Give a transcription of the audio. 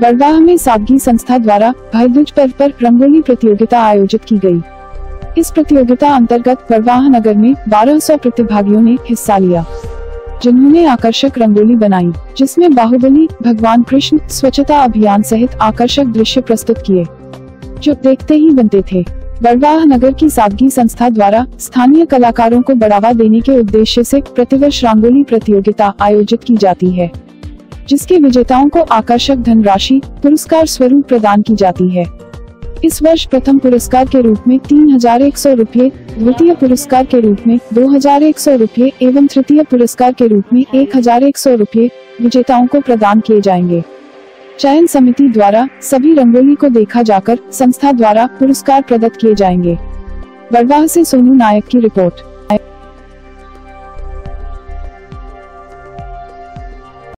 बड़वाह में सादगी संस्था द्वारा भाई दूज पर्व पर रंगोली प्रतियोगिता आयोजित की गई। इस प्रतियोगिता अंतर्गत बड़वाह नगर में 1200 प्रतिभागियों ने हिस्सा लिया, जिन्होंने आकर्षक रंगोली बनाई, जिसमें बाहुबली, भगवान कृष्ण, स्वच्छता अभियान सहित आकर्षक दृश्य प्रस्तुत किए, जो देखते ही बनते थे बड़वाह नगर की सादगी संस्था द्वारा स्थानीय कलाकारों को बढ़ावा देने के उद्देश्य से प्रतिवर्ष रंगोली प्रतियोगिता आयोजित की जाती है जिसके विजेताओं को आकर्षक धनराशि, पुरस्कार स्वरूप प्रदान की जाती है। इस वर्ष प्रथम पुरस्कार के रूप में तीन हज़ार एक सौ रूपए द्वितीय पुरस्कार के रूप में दो हज़ार एक सौ रूपए एवं तृतीय पुरस्कार के रूप में एक हज़ार एक सौ रूपए विजेताओं को प्रदान किए जाएँगे। चयन समिति द्वारा सभी रंगोली को देखा जाकर संस्था द्वारा पुरस्कार प्रदत्त किए जाएँगे। बड़वाह से सोनू नायक की रिपोर्ट।